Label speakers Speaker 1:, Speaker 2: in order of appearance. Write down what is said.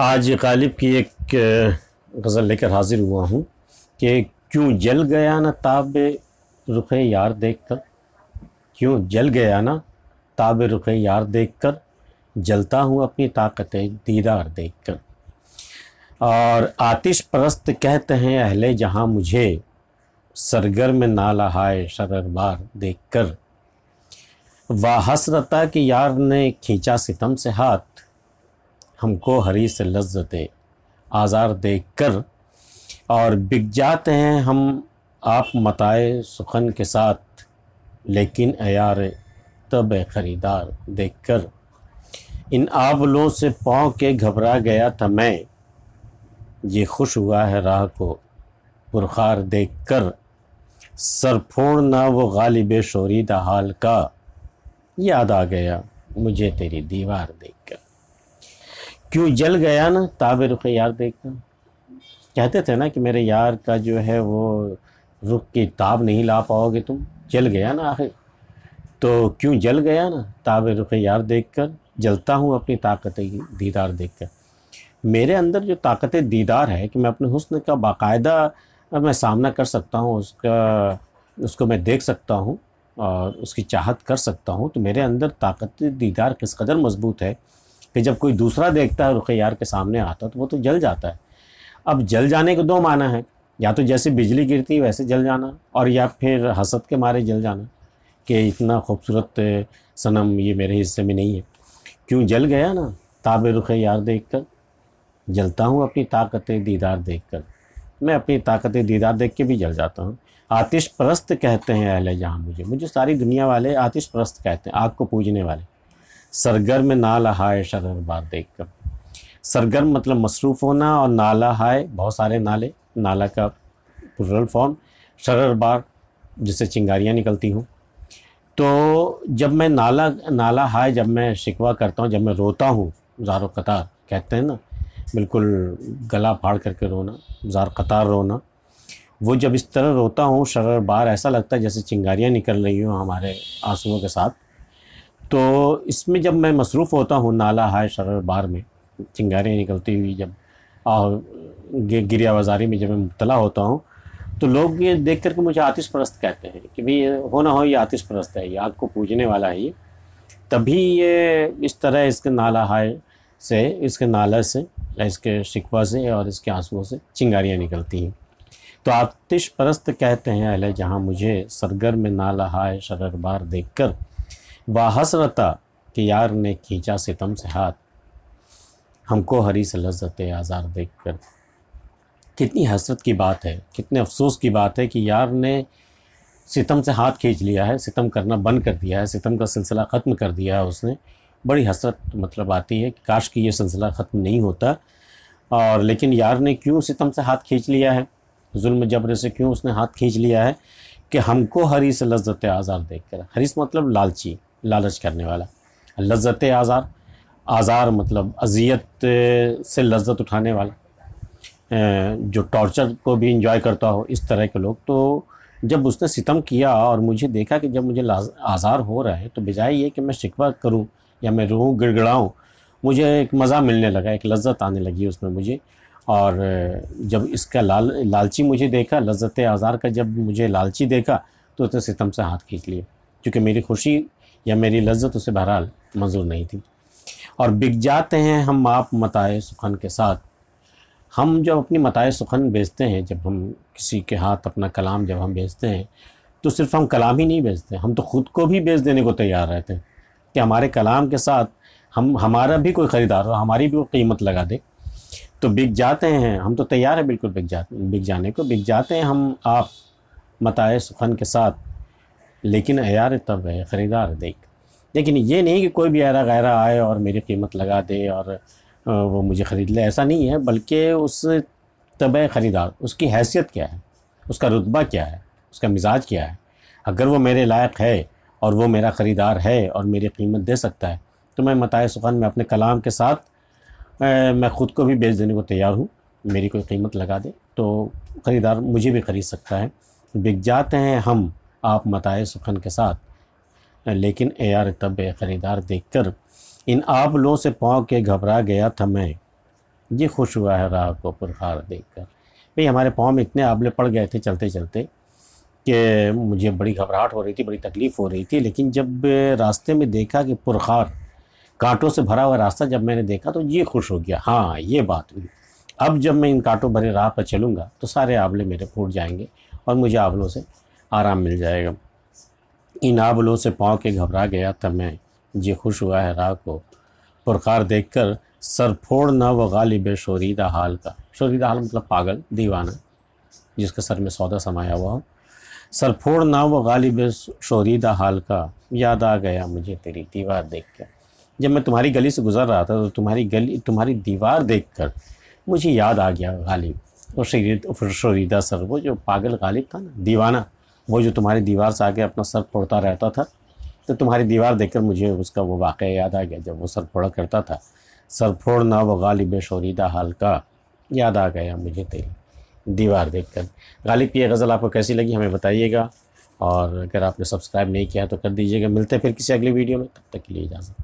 Speaker 1: आज गालिब की एक गज़ल लेकर हाजिर हुआ हूँ कि क्यों जल गया ना ताब रुख यार देख कर क्यों जल गया ना ताब रुख यार देख कर जलता हूँ अपनी ताकत दीदार देख कर और आतिश परस्त कहते हैं, अहले जहाँ मुझे सरगर्म नाला हाय शरर बार देख कर वाह हसरता कि यार ने खींचा सितम से हाथ। हमको हरी से लज्जत आज़ार देख कर और बिक जाते हैं हम आप मताए सुखन के साथ, लेकिन अयार तब ख़रीदार देख कर इन आबलों से पाँव के घबरा गया था मैं। ये खुश हुआ है राह को पुरखार देख कर सर फोड़ना वो गालिब शोरीदा हाल का। याद आ गया मुझे तेरी दीवार देख कर क्यों जल गया ना? ताब रुख यार देखकर कहते थे ना कि मेरे यार का जो है वो रुख की ताब नहीं ला पाओगे तुम। जल गया ना आखिर। तो क्यों जल गया ना? ताब रुख यार देखकर जलता हूँ अपनी ताकत दीदार देखकर। मेरे अंदर जो ताकत दीदार है कि मैं अपने हुस्न का बाकायदा मैं सामना कर सकता हूँ, उसका, उसको मैं देख सकता हूँ और उसकी चाहत कर सकता हूँ तो मेरे अंदर ताकत दीदार किस कदर मज़बूत है? कि जब कोई दूसरा देखता है रुख यार के सामने आता तो वो तो जल जाता है। अब जल जाने के दो माना है। या तो जैसे बिजली गिरती है वैसे जल जाना। और या फिर हसद के मारे जल जाना कि इतना खूबसूरत सनम ये मेरे हिस्से में नहीं है। क्यों जल गया ना? ताब रुख यार देख कर जलता हूँ अपनी ताकत दीदार देख कर मैं अपनी ताकत दीदार देख के भी जल जाता हूँ। आतिश परस्त कहते हैं, अहले जहाँ मुझे। मुझे सारी दुनिया वाले आतिश परस्त कहते हैं, आग को पूजने वाले। सरगर्म नाला हाय शरर बार देख कर सरगर्म मतलब मसरूफ़ होना और नाला हाय, बहुत सारे नाले, नाला का प्लुरल फॉर्म शरर बार जिससे चिंगारियाँ निकलती हूँ। तो जब मैं नाला नाला हाय जब मैं शिकवा करता हूँ, जब मैं रोता हूँ, ज़ारो कतार, कहते हैं ना, बिल्कुल गला फाड़ करके रोना, ज़ार कतार रोना, वो जब इस तरह रोता हूँ, शरर बार ऐसा लगता है जैसे चिंगारियाँ निकल रही हूँ हमारे आंसुओं के साथ। तो इसमें जब मैं मसरूफ़ होता हूँ, नाला, हाय शरर बार में, चिंगारियाँ निकलती हुई जब गिरिया बाजारी में जब मैं मुबतला होता हूँ तो लोग ये देख कर के मुझे आतिश परस्त कहते हैं कि भाई हो ना हो, ये आतिश परस्त है, ये आग को पूजने वाला है ये। तभी ये इस तरह इसके नाला, हाय से, इसके नाला से, इसके शिकवा से और इसके आंसुओं से चिंगारियाँ निकलती हैं। तो आतिश परस्त कहते हैं अले जहाँ मुझे सरगर में नाला, हाय शरर बार देख कर वाह हसरता कि यार ने खींचा सितम से हाथ। हमको हरी से लज्जत आज़ार देख कर कितनी हसरत की बात है, कितने अफसोस की बात है कि यार ने सितम से हाथ खींच लिया है, सितम करना बंद कर दिया है, सितम का सिलसिला ख़त्म कर दिया है उसने। बड़ी हसरत मतलब आती है कि काश कि ये सिलसिला ख़त्म नहीं होता। और लेकिन यार ने क्यों सितम से हाथ खींच लिया है? जुल्म जबर से क्यों उसने हाथ खींच लिया है? कि हमको हरी से लज्जत आज़ार देख कर हरीस मतलब लालची। लालच करने वाला। लज्जत आज़ार। आज़ार मतलब अजियत से लज्जत उठाने वाला। जो टॉर्चर को भी इंजॉय करता हो, इस तरह के लोग। तो जब उसने सितम किया और मुझे देखा कि जब मुझे आज़ार हो रहा है तो बजाय ये कि मैं शिकवा करूँ या मैं रूँ गिड़गड़ाऊँ, मुझे एक मज़ा मिलने लगा, एक लज्जत आने लगी उसमें मुझे। और जब इसका लाल, लालची मुझे देखा, लज्जत आज़ार का जब मुझे लालची देखा तो उसने सितम से हाथ खींच लिया। क्योंकि मेरी खुशी या मेरी लज्जत उसे बहरहाल मंजूर नहीं थी। और बिक जाते हैं हम आप मताए सुखन के साथ। हम जब अपनी मताए सुखन बेचते हैं, जब हम किसी के हाथ अपना कलाम जब हम बेचते हैं तो सिर्फ़ हम कलाम ही नहीं बेचते, हम तो ख़ुद को भी बेच देने को तैयार रहते हैं कि हमारे कलाम के साथ हम, हमारा भी कोई ख़रीदार हो, हमारी भी वो कीमत लगा दे। तो बिक जाते हैं, हम तो तैयार हैं बिल्कुल बिक जा, बिक जाने को, बिक जाते हैं हम आप मताए सुखन के साथ। लेकिन अयार तब है, ख़रीदार देख। लेकिन ये नहीं कि कोई भी ऐरा गैरा आए और मेरी कीमत लगा दे और वो मुझे ख़रीद ले, ऐसा नहीं है, बल्कि उस तब ख़रीदार, उसकी हैसियत क्या है? उसका रुतबा क्या है? उसका मिजाज क्या है? अगर वो मेरे लायक है और वो मेरा ख़रीदार है और मेरी कीमत दे सकता है तो मैं मताए सुखान में अपने कलाम के साथ मैं ख़ुद को भी बेच देने को तैयार हूँ। मेरी कोई कीमत लगा दे तो ख़रीदार मुझे भी ख़रीद सकता है। बिक जाते हैं हम आप मताए सुखन के साथ। लेकिन ए यार तब ख़रीदार देख कर इन आबलों से पाँव के घबरा गया था मैं। ये खुश हुआ है राह को पुरखार देख कर भाई, हमारे पाँव में इतने आबले पड़ गए थे चलते चलते कि मुझे बड़ी घबराहट हो रही थी, बड़ी तकलीफ़ हो रही थी। लेकिन जब रास्ते में देखा कि पुरखार कांटों से भरा हुआ रास्ता जब मैंने देखा तो ये खुश हो गया। हाँ ये बात हुई। अब जब मैं इन कांटों भरे राह पर चलूँगा तो सारे आंवले मेरे फूट जाएँगे और मुझे आंवलों से आराम मिल जाएगा। इन आबलों से पाँव के घबरा गया तब मैं। ये खुश हुआ है राह को। पुरखार देख कर सर फोड़ न व गालिब शोरीदा हाल का। शोरीदा हाल मतलब पागल, दीवाना, जिसके सर में सौदा समाया हुआ हो। सर फोड़ ना व गालिब शोरीदा हाल का। याद आ गया मुझे तेरी दीवार देख कर जब मैं तुम्हारी गली से गुज़र रहा था तो तुम्हारी गली, तुम्हारी दीवार देख कर मुझे याद आ गया गालिब। और शरीद शरीदा सर, वो जो पागल गालिब था ना, दीवाना वो जो तुम्हारी दीवार से आके अपना सर फोड़ता रहता था तो तुम्हारी दीवार देखकर मुझे उसका वो वाक़ याद आ गया, जब वो सर फोड़ा करता था। सर फोड़ना वो गालिब शरीदा हाल का याद आ गया मुझे तेरी दीवार देखकर। गालिब की ये गज़ल आपको कैसी लगी हमें बताइएगा, और अगर आपने सब्सक्राइब नहीं किया तो कर दीजिएगा। मिलते हैं फिर किसी अगली वीडियो में, तब तक के लिए इजाज़त।